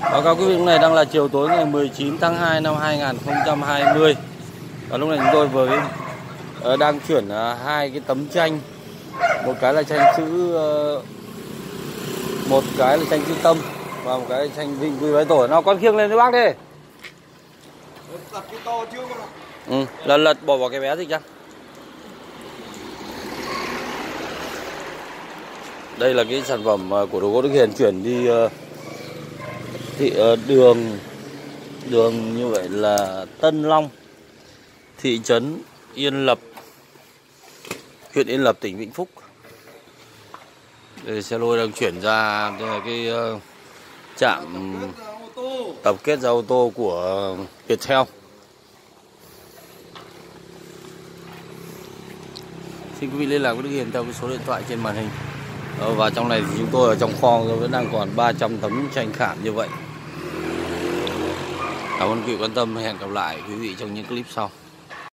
Báo cáo quý vị lúc này đang là chiều tối ngày 19 tháng 2 năm 2020 Và lúc này chúng tôi vừa ờ, đang chuyển ờ, hai cái tấm tranh. Một cái là tranh chữ ờ, Một cái là tranh chữ tâm Và một cái là tranh vinh quy bái tổ. Nào con khiêng lên với bác đi. Đặt cái to chưa? Ừ, lật lật bỏ vào cái bé gì chăng Đây là cái sản phẩm của đồ gỗ Đức Hiền chuyển đi uh, thị đường đường như vậy là Tân Long, thị trấn Yên Lập, huyện Yên Lập, tỉnh Vĩnh Phúc. Đây, xe lôi đang chuyển ra cái ờ, trạm tập kết ra ô tô của Viettel. Xin quý vị liên lạc với Đức Hiền theo cái số điện thoại trên màn hình. Ờ, và trong này thì chúng tôi ở trong kho vẫn đang còn 300 tấm tranh khảm như vậy. Cảm ơn quý vị quan tâm. Hẹn gặp lại quý vị trong những clip sau.